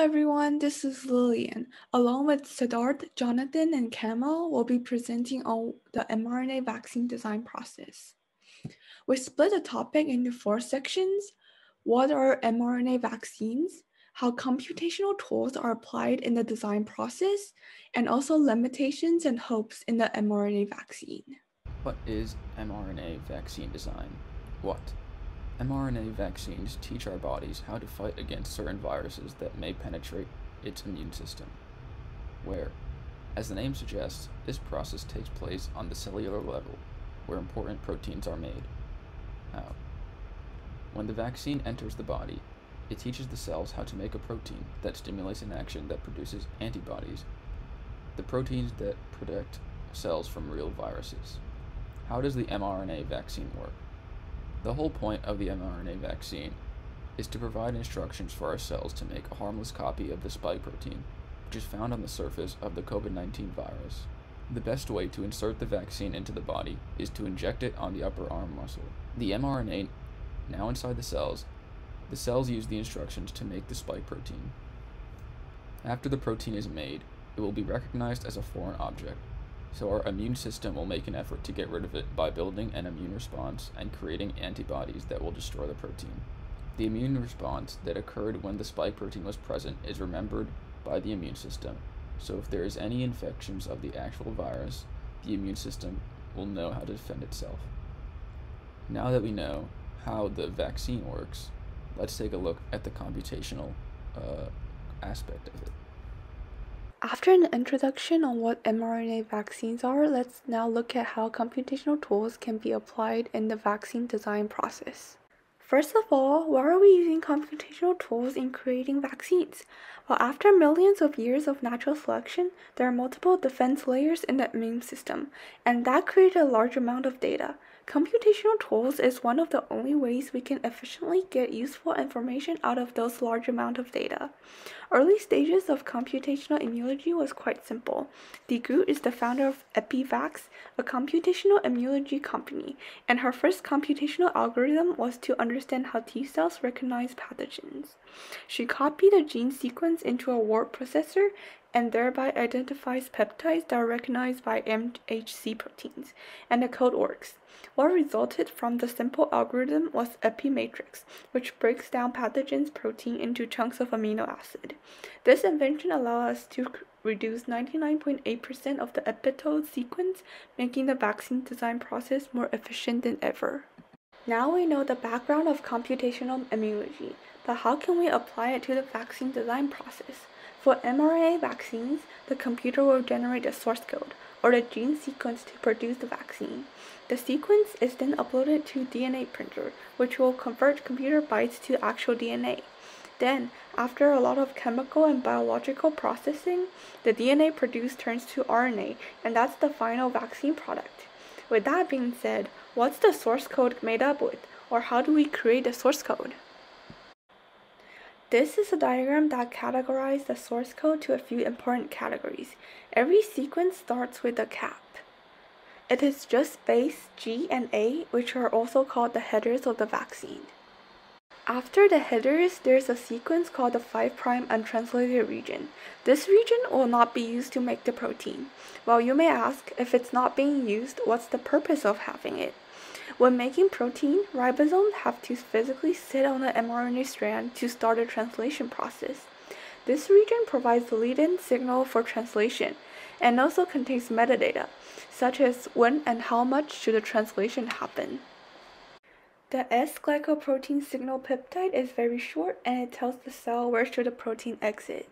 everyone, this is Lillian. Along with Siddharth, Jonathan, and Kamal, will be presenting on the mRNA vaccine design process. We split the topic into four sections. What are mRNA vaccines? How computational tools are applied in the design process, and also limitations and hopes in the mRNA vaccine. What is mRNA vaccine design? What? mRNA vaccines teach our bodies how to fight against certain viruses that may penetrate its immune system. Where, as the name suggests, this process takes place on the cellular level, where important proteins are made. How? When the vaccine enters the body, it teaches the cells how to make a protein that stimulates an action that produces antibodies, the proteins that protect cells from real viruses. How does the mRNA vaccine work? The whole point of the mRNA vaccine is to provide instructions for our cells to make a harmless copy of the spike protein, which is found on the surface of the COVID 19 virus. The best way to insert the vaccine into the body is to inject it on the upper arm muscle. The mRNA, now inside the cells, the cells use the instructions to make the spike protein. After the protein is made, it will be recognized as a foreign object so our immune system will make an effort to get rid of it by building an immune response and creating antibodies that will destroy the protein. The immune response that occurred when the spike protein was present is remembered by the immune system, so if there is any infections of the actual virus, the immune system will know how to defend itself. Now that we know how the vaccine works, let's take a look at the computational uh, aspect of it. After an introduction on what mRNA vaccines are, let's now look at how computational tools can be applied in the vaccine design process. First of all, why are we using computational tools in creating vaccines? Well, after millions of years of natural selection, there are multiple defense layers in the immune system, and that created a large amount of data. Computational tools is one of the only ways we can efficiently get useful information out of those large amount of data. Early stages of computational immunology was quite simple. Dee Groot is the founder of EpiVax, a computational immunology company, and her first computational algorithm was to understand how T cells recognize pathogens. She copied a gene sequence into a warp processor and thereby identifies peptides that are recognized by MHC proteins, and the code works. What resulted from the simple algorithm was EpiMatrix, which breaks down pathogens' protein into chunks of amino acid. This invention allowed us to reduce 99.8% of the epitope sequence, making the vaccine design process more efficient than ever. Now we know the background of computational immunology, but how can we apply it to the vaccine design process? For mRNA vaccines, the computer will generate a source code, or the gene sequence to produce the vaccine. The sequence is then uploaded to DNA printer, which will convert computer bytes to actual DNA. Then, after a lot of chemical and biological processing, the DNA produced turns to RNA, and that's the final vaccine product. With that being said, what's the source code made up with, or how do we create the source code? This is a diagram that categorizes the source code to a few important categories. Every sequence starts with a cap. It is just base G and A, which are also called the headers of the vaccine. After the headers, there's a sequence called the 5' untranslated region. This region will not be used to make the protein. Well, you may ask, if it's not being used, what's the purpose of having it? When making protein, ribosomes have to physically sit on the mRNA strand to start a translation process. This region provides the lead-in signal for translation and also contains metadata, such as when and how much should the translation happen. The S-glycoprotein signal peptide is very short and it tells the cell where should the protein exit.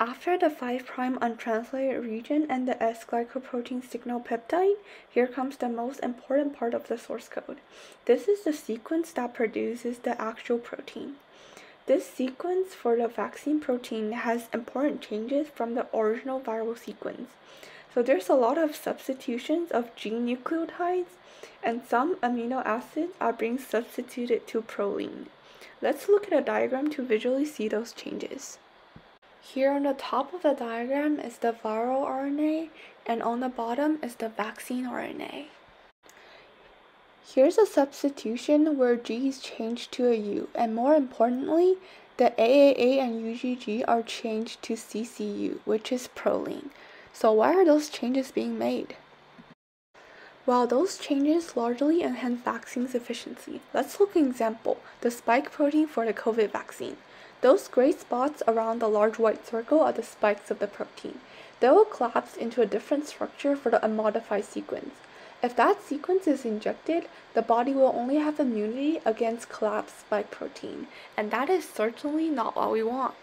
After the 5' untranslated region and the S-glycoprotein signal peptide, here comes the most important part of the source code. This is the sequence that produces the actual protein. This sequence for the vaccine protein has important changes from the original viral sequence. So there's a lot of substitutions of gene nucleotides and some amino acids are being substituted to proline. Let's look at a diagram to visually see those changes. Here on the top of the diagram is the viral RNA and on the bottom is the vaccine RNA. Here's a substitution where G is changed to a U and more importantly, The AAA and UGG are changed to CCU, which is proline. So why are those changes being made? While those changes largely enhance vaccine's efficiency, let's look at an example, the spike protein for the COVID vaccine. Those gray spots around the large white circle are the spikes of the protein. They will collapse into a different structure for the unmodified sequence. If that sequence is injected, the body will only have immunity against collapsed spike protein, and that is certainly not what we want.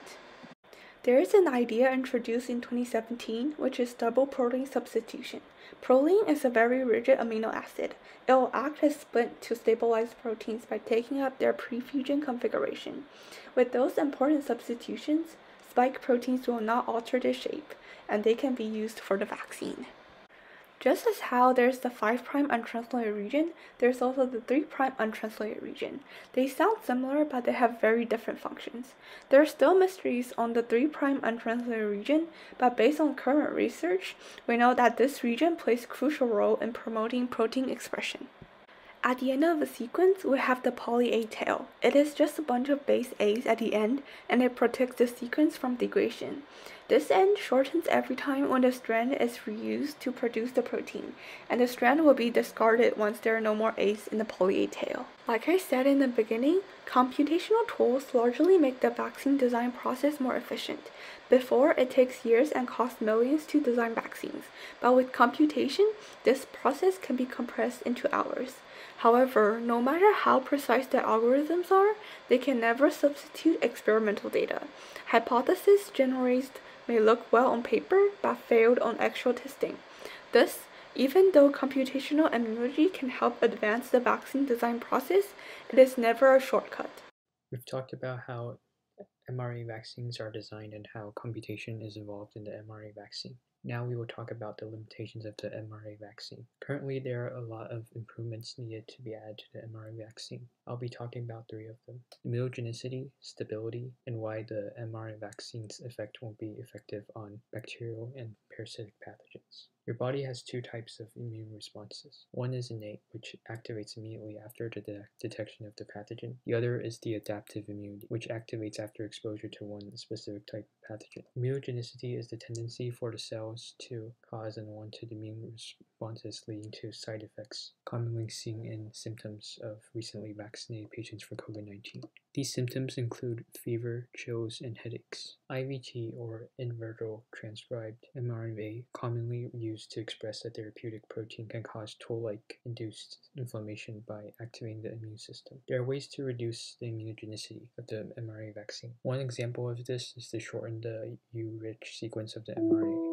There is an idea introduced in 2017, which is double protein substitution. Proline is a very rigid amino acid. It will act as splint to stabilize proteins by taking up their prefusion configuration. With those important substitutions, spike proteins will not alter their shape, and they can be used for the vaccine. Just as how there's the 5' untranslated region, there's also the 3' untranslated region. They sound similar, but they have very different functions. There are still mysteries on the 3' untranslated region, but based on current research, we know that this region plays a crucial role in promoting protein expression. At the end of the sequence, we have the poly A tail. It is just a bunch of base A's at the end, and it protects the sequence from degradation. This end shortens every time when the strand is reused to produce the protein, and the strand will be discarded once there are no more A's in the poly A tail. Like I said in the beginning, computational tools largely make the vaccine design process more efficient. Before, it takes years and costs millions to design vaccines, but with computation, this process can be compressed into hours. However, no matter how precise the algorithms are, they can never substitute experimental data. Hypotheses generated may look well on paper, but failed on actual testing. Thus, even though computational immunology can help advance the vaccine design process, it is never a shortcut. We've talked about how mRNA vaccines are designed and how computation is involved in the mRNA vaccine. Now we will talk about the limitations of the mRNA vaccine. Currently, there are a lot of improvements needed to be added to the mRNA vaccine. I'll be talking about three of them. Immunogenicity, stability, and why the mRNA vaccine's effect won't be effective on bacterial and parasitic pathogens. Your body has two types of immune responses. One is innate, which activates immediately after the de detection of the pathogen. The other is the adaptive immunity, which activates after exposure to one specific type of pathogen. Immunogenicity is the tendency for the cells to cause an unwanted immune responses leading to side effects, commonly seen in symptoms of recently vaccinated patients for COVID-19. These symptoms include fever, chills, and headaches. IVT, or in vitro transcribed mRNA, commonly used to express a therapeutic protein, can cause toll-like induced inflammation by activating the immune system. There are ways to reduce the immunogenicity of the mRNA vaccine. One example of this is to shorten the U-rich sequence of the mRNA.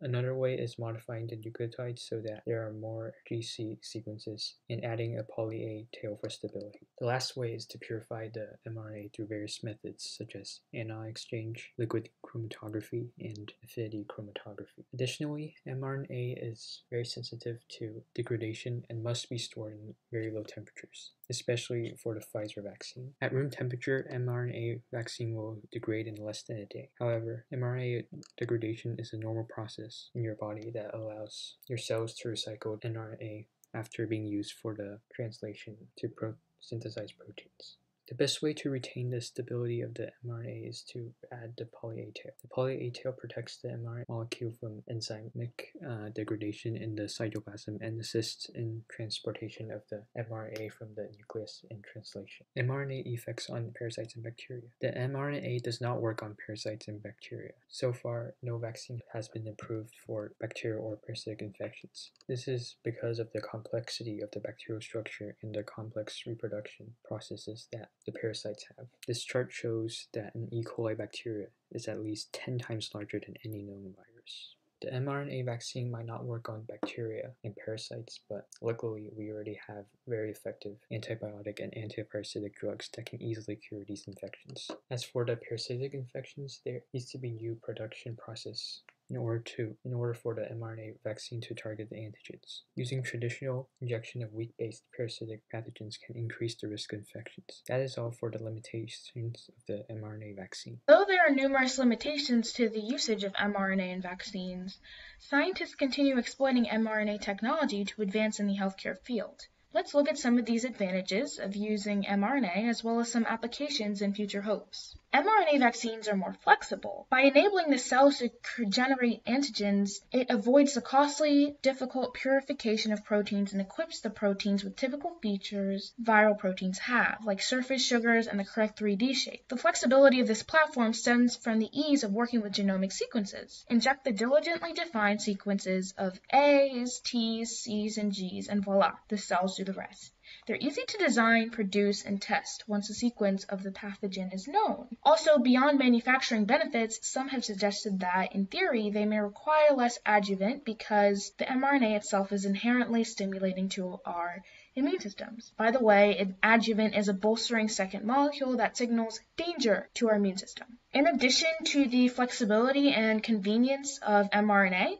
Another way is modifying the nucleotides so that there are more GC sequences and adding a poly A tail for stability. The last way is to purify the mRNA through various methods such as anion exchange, liquid chromatography, and affinity chromatography. Additionally, mRNA is very sensitive to degradation and must be stored in very low temperatures especially for the Pfizer vaccine. At room temperature, mRNA vaccine will degrade in less than a day. However, mRNA degradation is a normal process in your body that allows your cells to recycle mRNA after being used for the translation to pro synthesize proteins. The best way to retain the stability of the mRNA is to add the poly A tail. The poly A tail protects the mRNA molecule from enzymic uh, degradation in the cytoplasm and assists in transportation of the mRNA from the nucleus in translation. mRNA effects on parasites and bacteria. The mRNA does not work on parasites and bacteria. So far, no vaccine has been approved for bacterial or parasitic infections. This is because of the complexity of the bacterial structure and the complex reproduction processes that the parasites have. This chart shows that an E. coli bacteria is at least 10 times larger than any known virus. The mRNA vaccine might not work on bacteria and parasites, but luckily we already have very effective antibiotic and antiparasitic drugs that can easily cure these infections. As for the parasitic infections, there needs to be new production process in order to in order for the mRNA vaccine to target the antigens. Using traditional injection of wheat-based parasitic pathogens can increase the risk of infections. That is all for the limitations of the mRNA vaccine. Though there are numerous limitations to the usage of mRNA in vaccines, scientists continue exploiting mRNA technology to advance in the healthcare field. Let's look at some of these advantages of using mRNA as well as some applications and future hopes. mRNA vaccines are more flexible. By enabling the cells to generate antigens, it avoids the costly, difficult purification of proteins and equips the proteins with typical features viral proteins have, like surface sugars and the correct 3D shape. The flexibility of this platform stems from the ease of working with genomic sequences. Inject the diligently defined sequences of A's, T's, C's, and G's, and voila, the cells do the rest. They're easy to design, produce, and test once the sequence of the pathogen is known. Also, beyond manufacturing benefits, some have suggested that, in theory, they may require less adjuvant because the mRNA itself is inherently stimulating to our immune systems. By the way, an adjuvant is a bolstering second molecule that signals danger to our immune system. In addition to the flexibility and convenience of mRNA,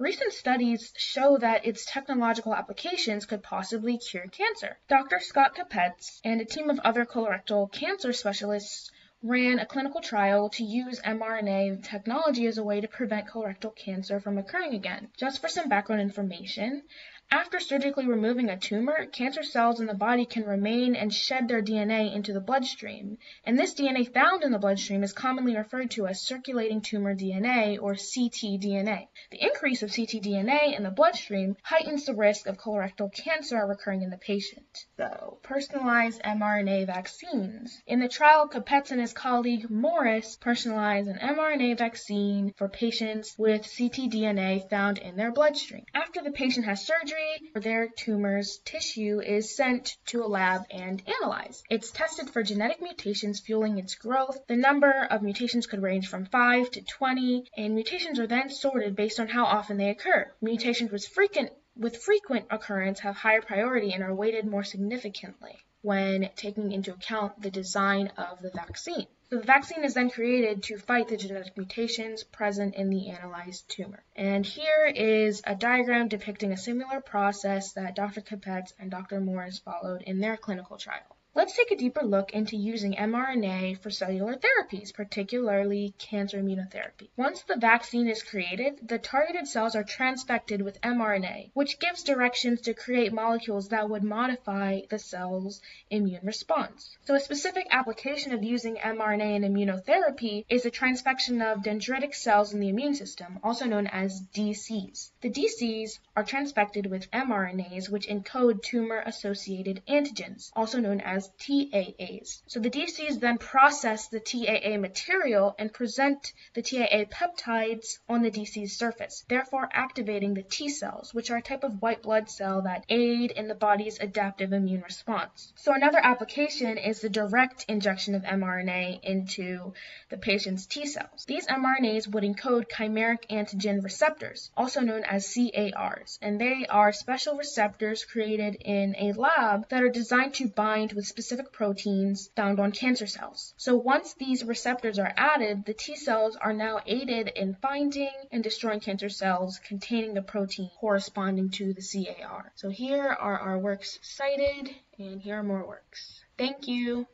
Recent studies show that its technological applications could possibly cure cancer. Dr. Scott Kapetz and a team of other colorectal cancer specialists ran a clinical trial to use mRNA technology as a way to prevent colorectal cancer from occurring again. Just for some background information, after surgically removing a tumor, cancer cells in the body can remain and shed their DNA into the bloodstream, and this DNA found in the bloodstream is commonly referred to as circulating tumor DNA or ctDNA. The increase of ctDNA in the bloodstream heightens the risk of colorectal cancer recurring in the patient. So, personalized mRNA vaccines. In the trial, Kapetz and his colleague Morris personalized an mRNA vaccine for patients with ctDNA found in their bloodstream. After the patient has surgery, for their tumor's tissue is sent to a lab and analyzed. It's tested for genetic mutations fueling its growth. The number of mutations could range from 5 to 20, and mutations are then sorted based on how often they occur. Mutations with frequent with frequent occurrence have higher priority and are weighted more significantly when taking into account the design of the vaccine. So the vaccine is then created to fight the genetic mutations present in the analyzed tumor. And here is a diagram depicting a similar process that Dr. Kapetz and Dr. Morris followed in their clinical trial. Let's take a deeper look into using mRNA for cellular therapies, particularly cancer immunotherapy. Once the vaccine is created, the targeted cells are transfected with mRNA, which gives directions to create molecules that would modify the cell's immune response. So a specific application of using mRNA in immunotherapy is the transfection of dendritic cells in the immune system, also known as DCs. The DCs are transfected with mRNAs which encode tumor-associated antigens, also known as TAAs. So the DCs then process the TAA material and present the TAA peptides on the DC's surface, therefore activating the T cells, which are a type of white blood cell that aid in the body's adaptive immune response. So another application is the direct injection of mRNA into the patient's T cells. These mRNAs would encode chimeric antigen receptors, also known as CARs, and they are special receptors created in a lab that are designed to bind with specific proteins found on cancer cells. So once these receptors are added, the T cells are now aided in finding and destroying cancer cells containing the protein corresponding to the CAR. So here are our works cited, and here are more works. Thank you.